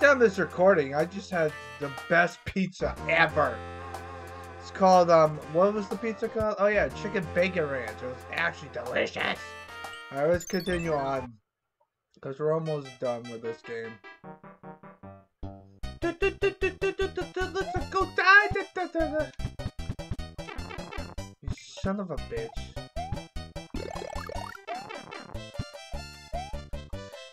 done this recording, I just had the best pizza ever. It's called, um, what was the pizza called? Oh yeah, chicken bacon ranch. It was actually delicious. Alright, let's continue on. Because we're almost done with this game. Let's go die! You son of a bitch.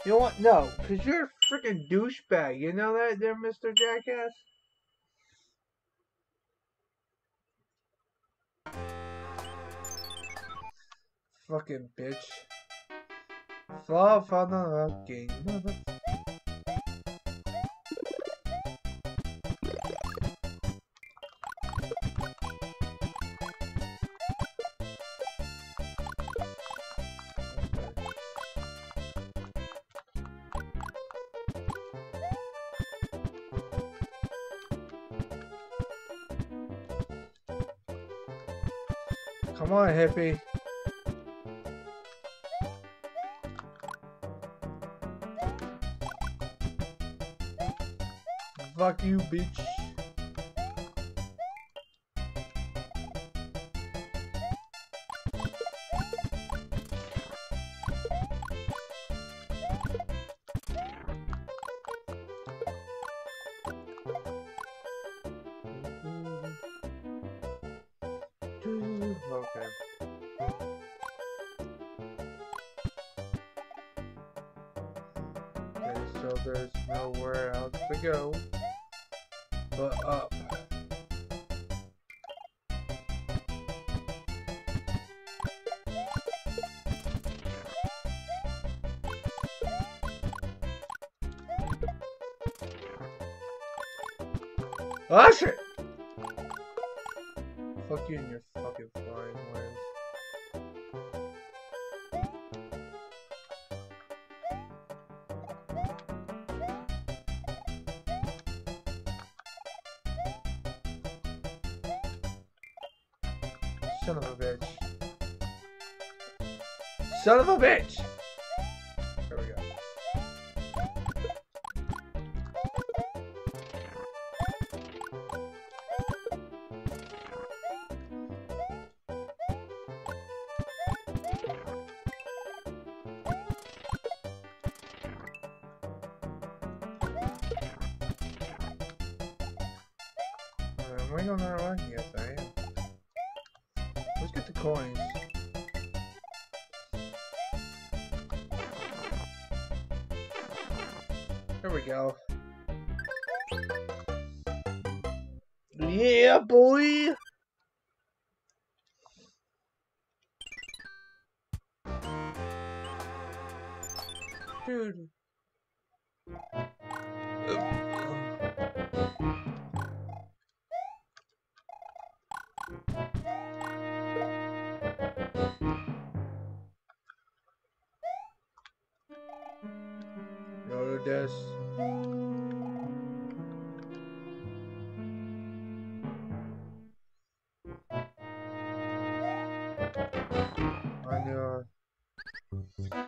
You know what? No, because you're freaking douchebag. You know that there, Mr. Jackass? Fucking bitch. Fall for the fucking. Come on, hippie. Fuck you, bitch. Fuck you and your fucking flying ways. Son of a bitch. Son of a bitch! Go. I knew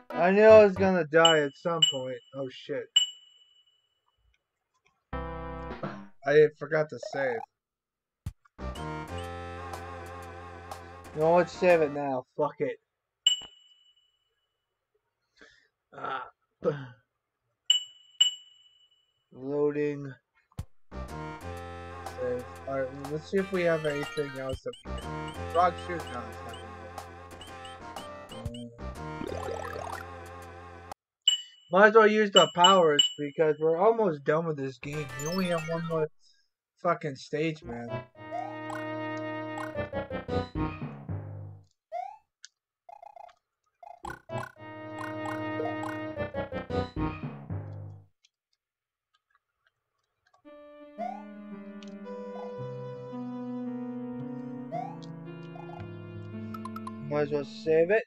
I knew I was gonna die at some point. Oh shit. I forgot to save. Know what? Save it now. Fuck it. Ah. Loading. Save. Alright, let's see if we have anything else that we can. Frog suit? No. Might as well use the powers because we're almost done with this game. We only have one more fucking stage, man. Might as well save it.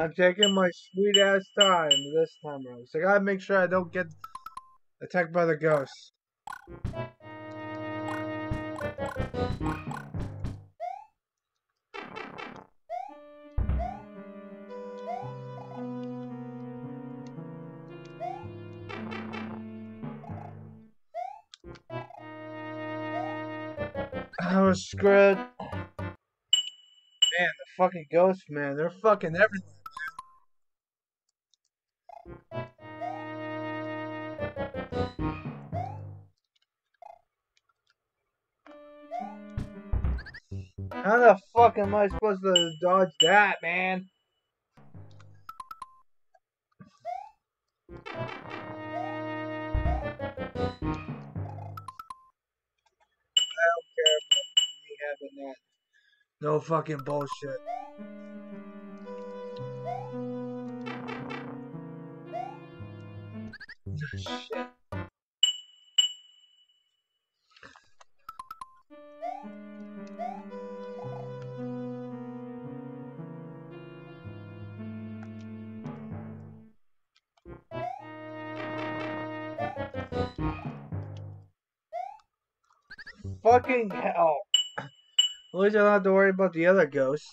I'm taking my sweet ass time this time around. So I gotta make sure I don't get attacked by the ghosts. I was screwed. Man, the fucking ghosts, man, they're fucking everything. Am I supposed to dodge that, man? I don't care about me having that. No fucking bullshit. Shit. Fucking hell. At least I don't have to worry about the other ghost.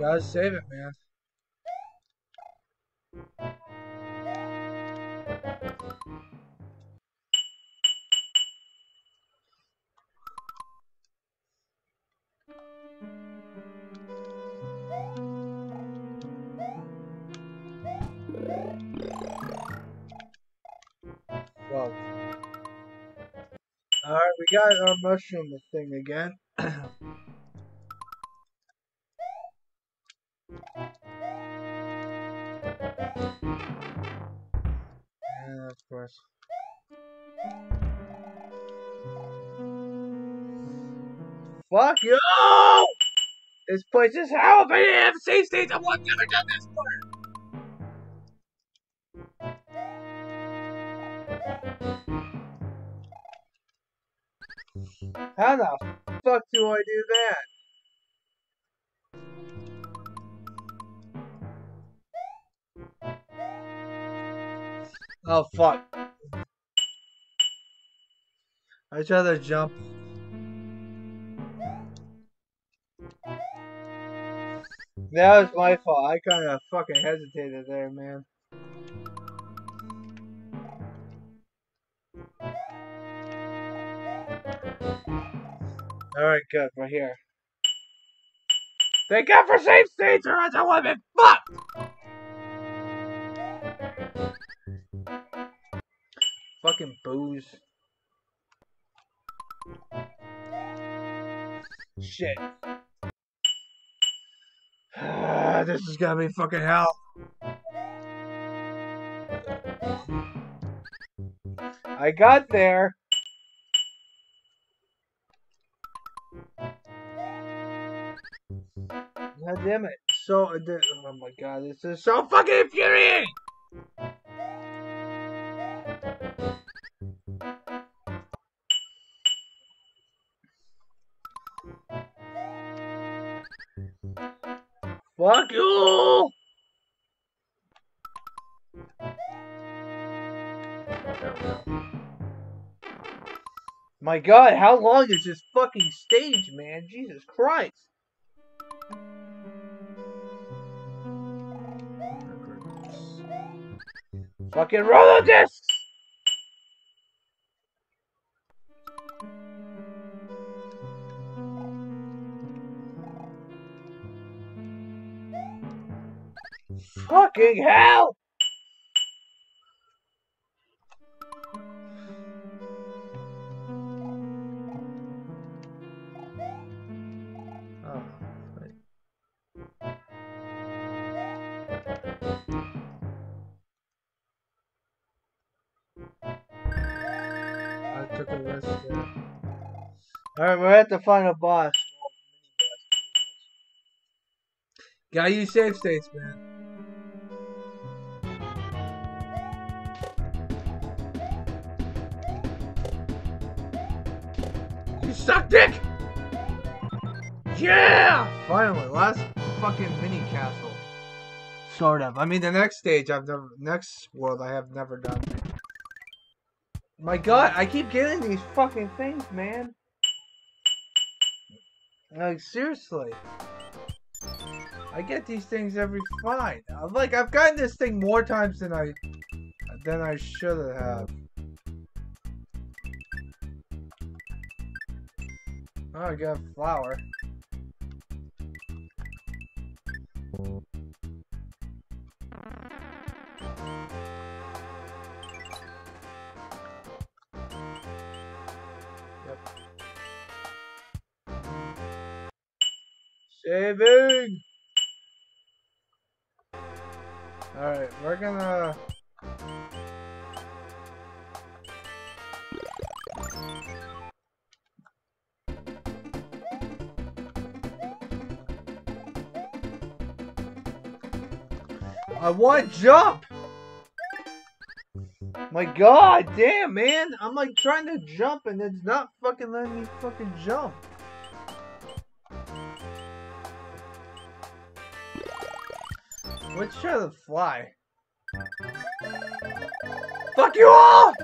Gotta save it, man. Got our mushroom thing again. and of course. Fuck you! This place is hell! If I have save states, I would never done this part! How the fuck do I do that? Oh fuck. I tried to jump. That was my fault. I kind of fucking hesitated there, man. Alright, good. We're here. Thank God for save states or else I would have been fucked! Fucking Boos. Shit. this is gonna be fucking hell. I got there. God damn it. So, oh my god, this is so fucking infuriating! Fuck you! My god, how long is this fucking stage, man? Jesus Christ. Fucking roller discs! Fucking hell! Alright, we're at the final boss. Gotta use save states, man. You suck dick! Yeah! Finally, last fucking mini castle. Sort of. I mean, the next stage I've never, next world I have never done. My god, I keep getting these fucking things, man. Like, seriously. I get these things every fine. Uh, like, I've gotten this thing more times than I, than I should have. Oh, I got a Alright, we're gonna... I want to jump! My god, damn, man! I'm like trying to jump and it's not fucking letting me fucking jump. Let's try to fly. Fuck you all!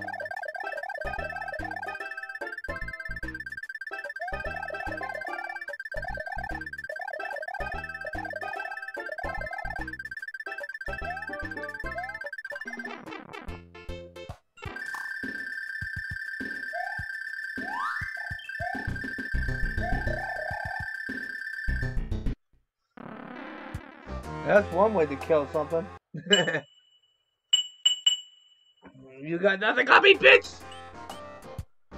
One way to kill something. you got nothing on me, bitch!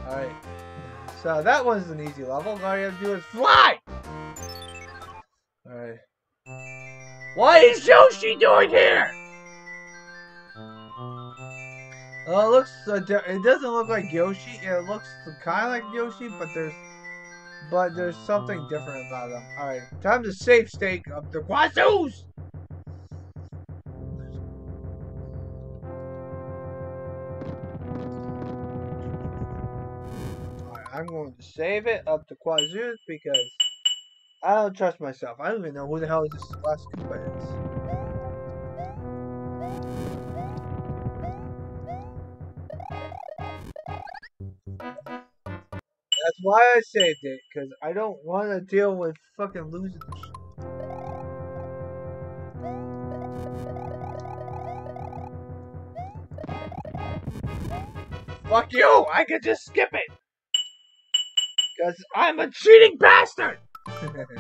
Alright. So that one's an easy level. All you have to do is fly! Alright. What is Yoshi doing here? Oh, it looks. Uh, it doesn't look like Yoshi. It looks kind of like Yoshi, but there's, but there's something different about him. All right, time to save state of the Quazoos. I'm going to save it up to Quazoos because I don't trust myself. I don't even know who the hell is this last Koopa is. That's why I saved it, because I don't want to deal with fucking losing Fuck you! I could just skip it! Because I'm a cheating bastard!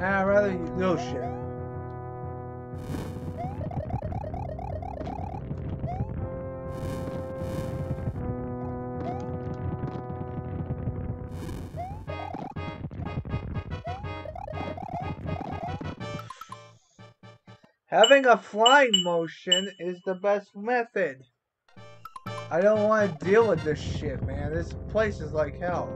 Ah, I'd rather you shit. Having a flying motion is the best method. I don't want to deal with this shit, man. This place is like hell.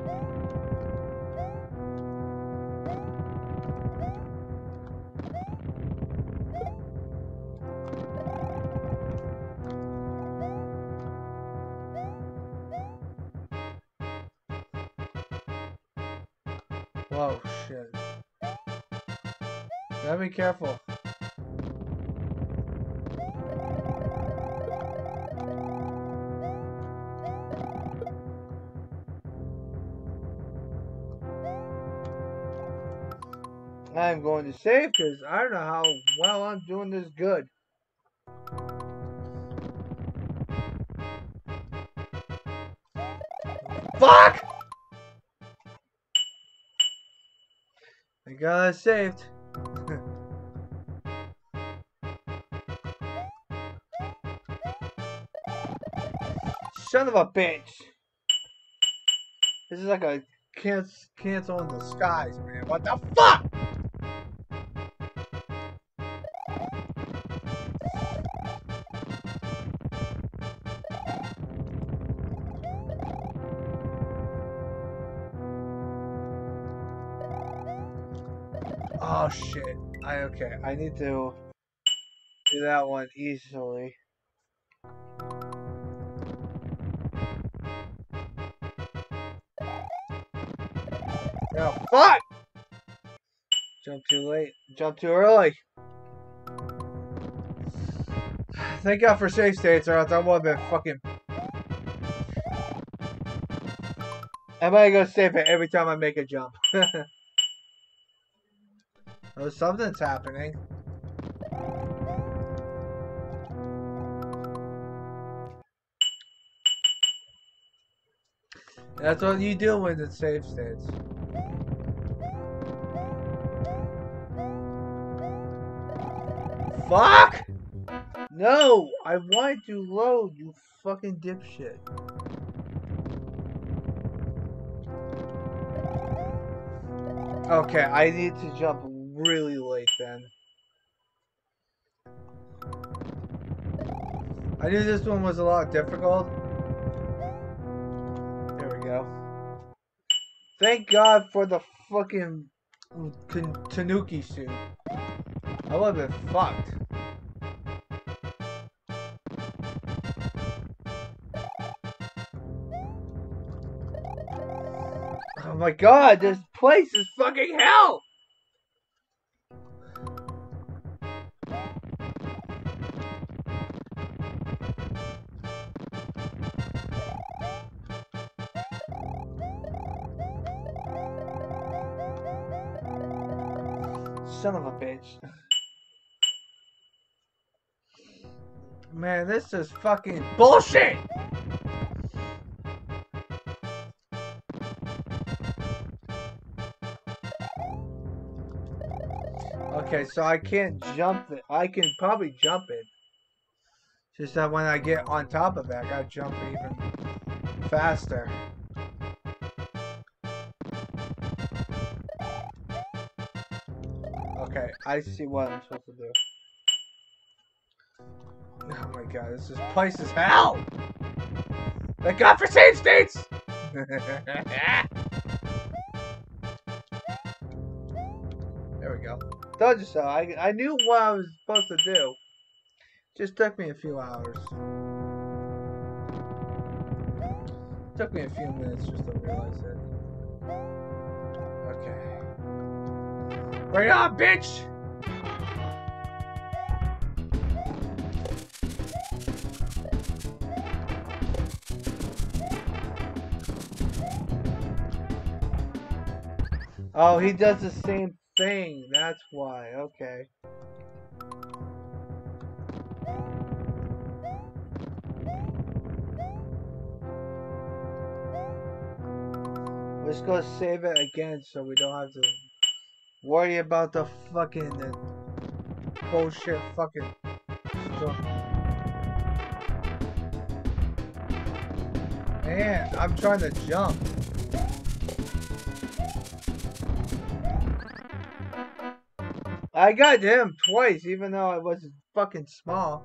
Whoa, shit. Gotta be careful. I'm going to save because I don't know how well I'm doing this good. Fuck! I got it saved. Son of a bitch! This is like a cancel in the skies, man. What the fuck? Okay. I need to do that one easily. Oh fuck! Jump too late. Jump too early. Thank God for save states, or else I would have been fucking. I'm gonna go save it every time I make a jump. oh, something's happening. That's what you do when it's save states. Fuck! No! I wanted to load, you fucking dipshit. Okay, I need to jump really late then. I knew this one was a lot difficult. There we go. Thank God for the fucking Tanuki suit. I would have been fucked. Oh my god, this place is fucking hell! Son of a bitch. Man, this is fucking bullshit! Okay, so I can't jump it. I can probably jump it. Just that when I get on top of it, I gotta jump even faster. I see what I'm supposed to do. Oh my god, this is place is hell! Thank God for save states! there we go. Told you so. I, I knew what I was supposed to do. Just took me a few hours. Took me a few minutes just to realize it. Okay. Bring it on, bitch! Oh, he does the same thing. That's why. Okay. Let's go save it again so we don't have to worry about the fucking uh, bullshit fucking stuff. Man, I'm trying to jump. I got him twice, even though I was fucking small.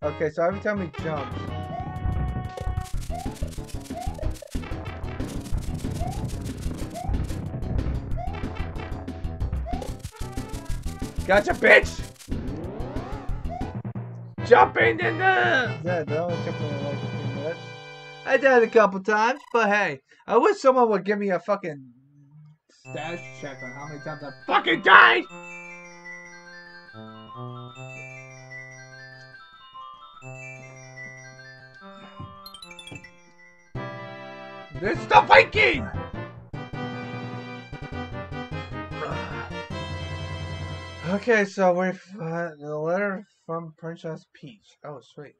Okay, so every time he jumps. Gotcha, bitch! Jumping in the... Yeah, that only took me like a few minutes. I did it a couple times, but hey, I wish someone would give me a fucking status check on how many times I fucking died! This is the fight game! Okay, so we've uh, the letter from Princess Peach. Oh, sweet.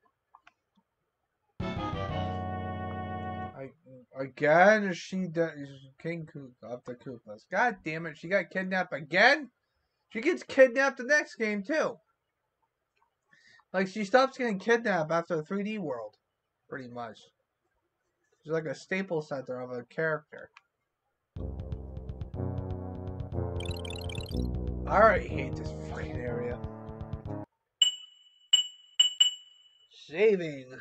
Again, she does King of the Koopas. God damn it, she got kidnapped again? She gets kidnapped the next game too. Like she stops getting kidnapped after the 3D world, pretty much. She's like a staple center of a character. I hate this fucking area. Saving.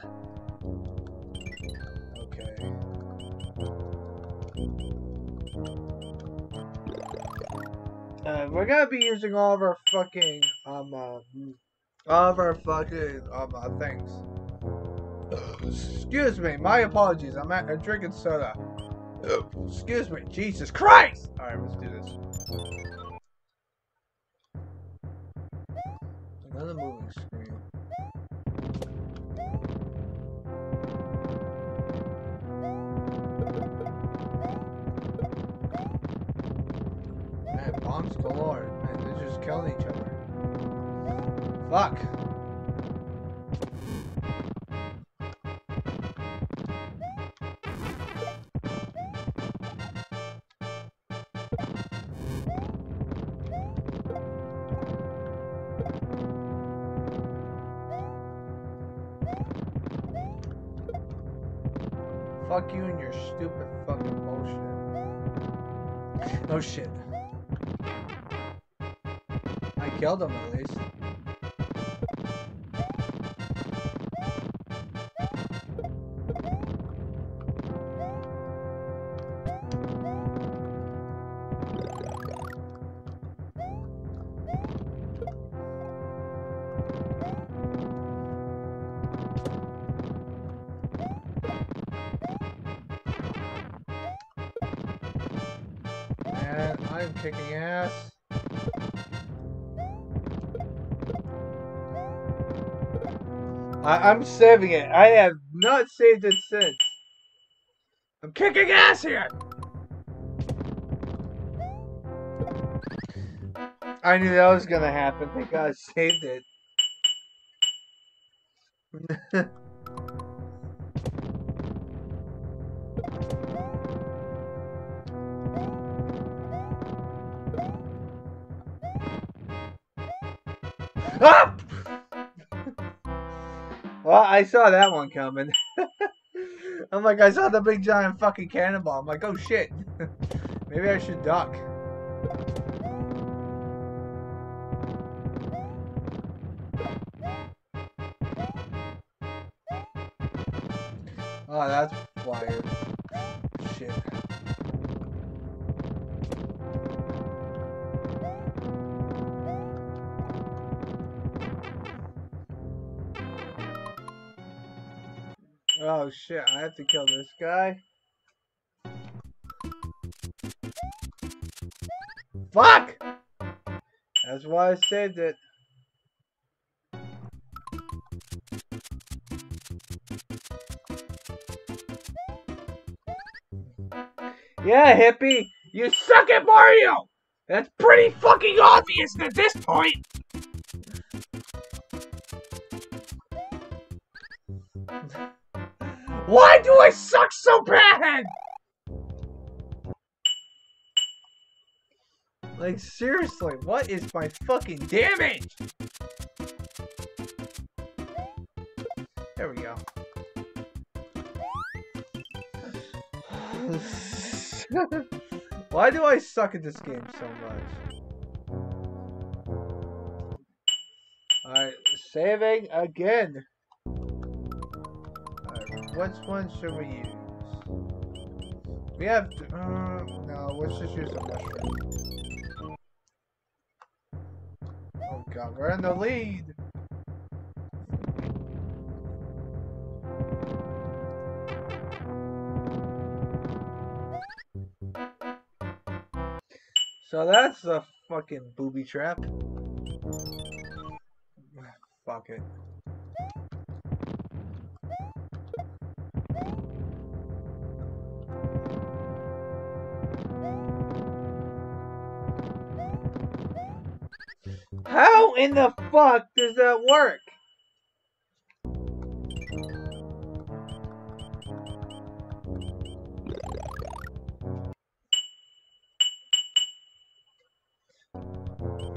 We're gonna be using all of our fucking um uh, all of our fucking um uh, things. Excuse me, my apologies. I'm, at, I'm drinking soda. Excuse me, Jesus Christ! All right, let's do this. Fuck you and your stupid fucking bullshit. Oh shit. I killed him at least. I'm saving it. I have not saved it since. I'm kicking ass here! I knew that was gonna happen. Thank God I saved it. Ah! Well, I saw that one coming. I'm like, I saw the big giant fucking cannonball. I'm like, oh shit. Maybe I should duck. Oh, that's shit, I have to kill this guy. Fuck! That's why I saved it. Yeah, hippie, you suck at Mario! That's pretty fucking obvious at this point! Why do I suck so bad? Like, seriously, what is my fucking damage? There we go. Why do I suck at this game so much? Alright, saving again. Which one should we use? We have uh, no, let's just use the mushroom. Oh god, we're in the lead! So that's a fucking booby trap. Fuck it. How in the fuck does that work?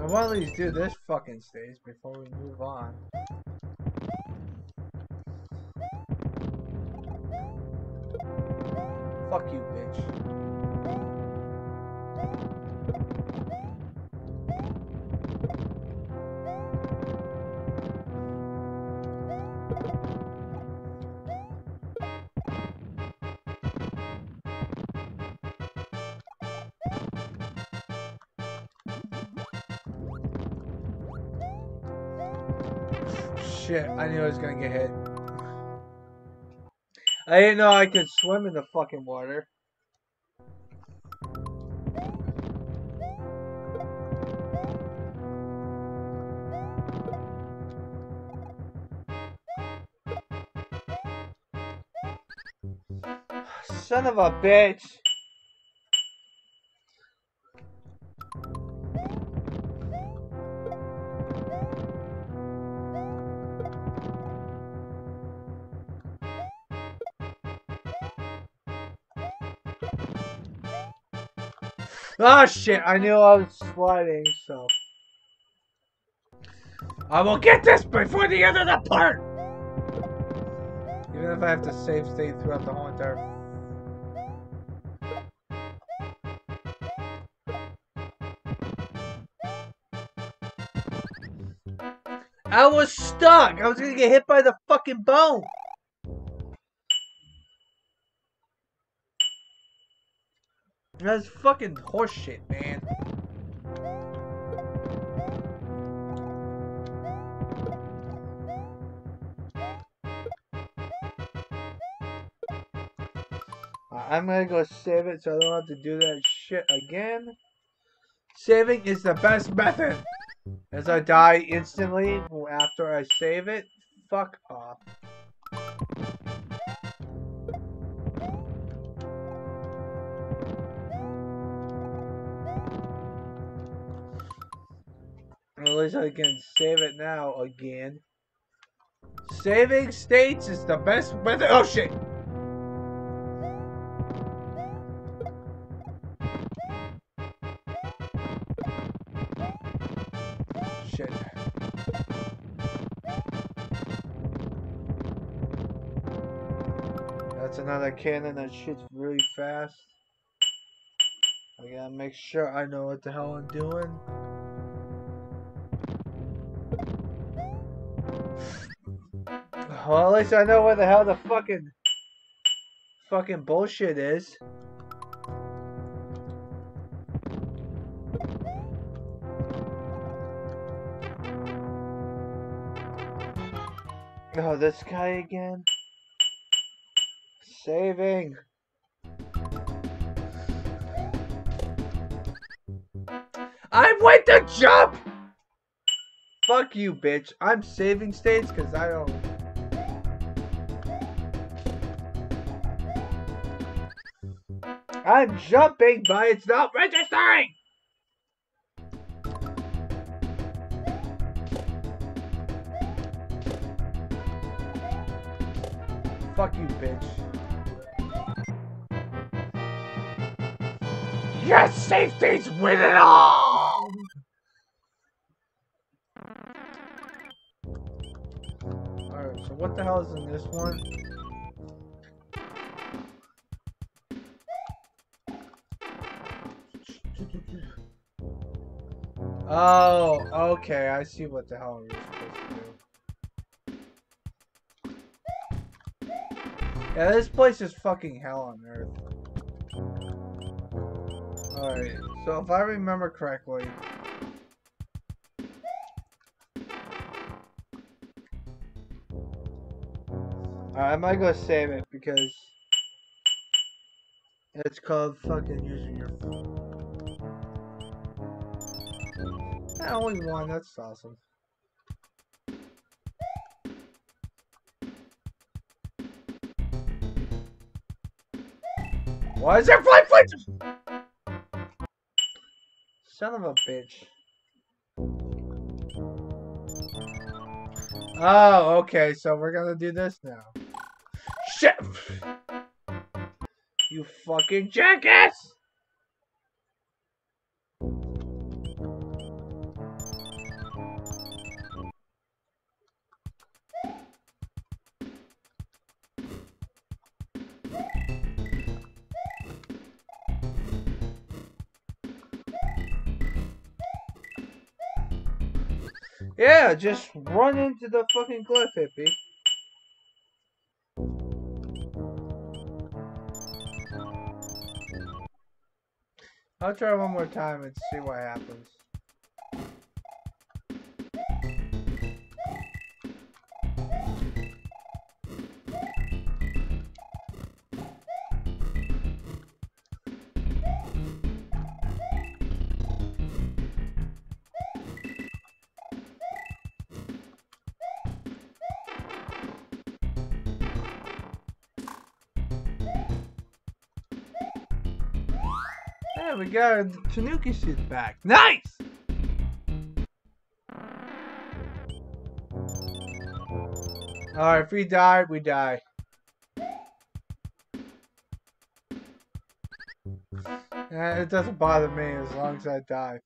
I want to at least do this fucking stage before we move on. Fuck you, bitch. Shit, I knew I was gonna get hit. I didn't know I could swim in the fucking water. Son of a bitch! Oh shit, I knew I was sliding, so. I will get this before the end of the part! Even if I have to save state throughout the whole entire. I was stuck! I was gonna get hit by the fucking bone! That's fucking horseshit, man. I'm gonna go save it so I don't have to do that shit again. Saving is the best method. As I die instantly after I save it, fuck least I can save it now again. Saving states is the best method. Oh shit! Shit. That's another cannon that shoots really fast. I gotta make sure I know what the hell I'm doing. Well, at least I know where the hell the fucking fucking bullshit is. Oh, this guy again? Saving. I'm went to jump! Fuck you, bitch. I'm saving states because I don't... I'm jumping, but it's not registering! Fuck you, bitch. Yes, safety's win it all! Alright, so what the hell is in this one? Oh, okay, I see what the hell you're supposed to do. Yeah, this place is fucking hell on earth. Alright, so if I remember correctly... I might go save it because... It's called fucking using your phone. Yeah, only one, that's awesome. Why is there flight flights? Son of a bitch. Oh, okay, so we're gonna do this now. Shit! You fucking jackass! Yeah, just run into the fucking cliff, hippie. I'll try one more time and see what happens. Got Tanuki suit back. Nice! Alright, if we die, we die. Eh, it doesn't bother me as long as I die.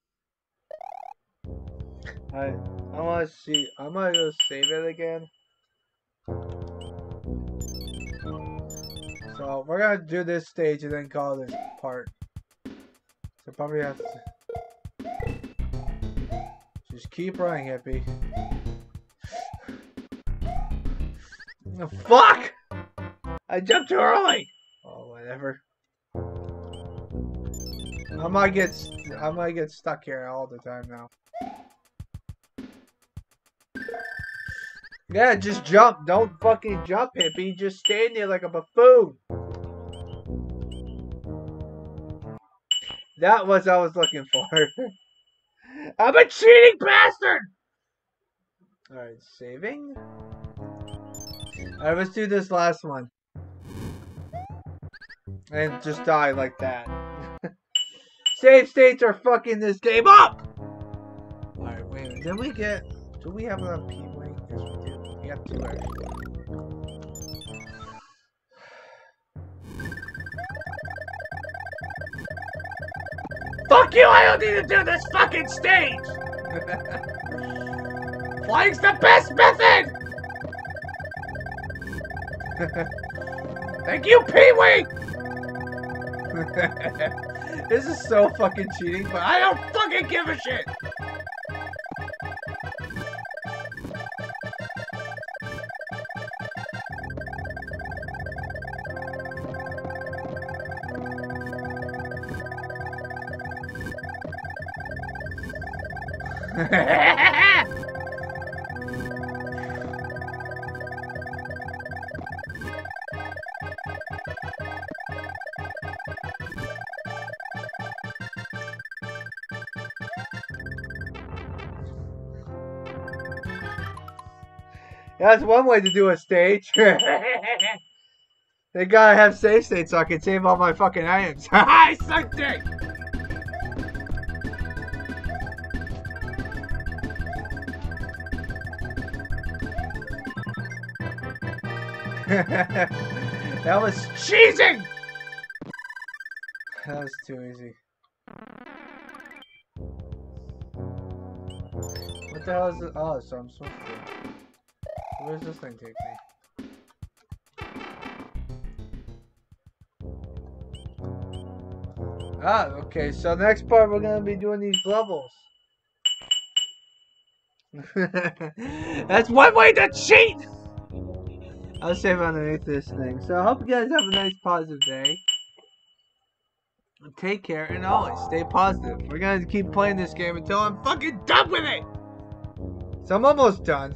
I I want to see. I'm gonna go save it again. So we're gonna do this stage and then call this part. So probably have to just keep running, hippie. Oh, fuck! I jumped too early. Oh, whatever. I might get I might get stuck here all the time now. Yeah, just jump. Don't fucking jump, hippie. Just stand there like a buffoon. That was I was looking for. I'm a cheating bastard! Alright, saving. Alright, let's do this last one. And just die like that. Save states are fucking this game up! Alright, wait a minute. Then we get... Do we have enough P wing? Yes, we do. We have two actually. Fuck you! I don't need to do this fucking stage! Flying's the best method! Thank you, Pee-wee! this is so fucking cheating, but I don't fucking give a shit! That's one way to do a stage. they gotta have save states so I can save all my fucking items. I sucked it! that was cheesing! That was too easy. What the hell is it? Oh, so I'm supposed to. Where's this thing take me? Ah, okay, so next part we're gonna be doing these levels. That's one way to cheat! I'll save underneath this thing. So I hope you guys have a nice positive day. Take care and always stay positive. We're gonna keep playing this game until I'm fucking done with it! So I'm almost done.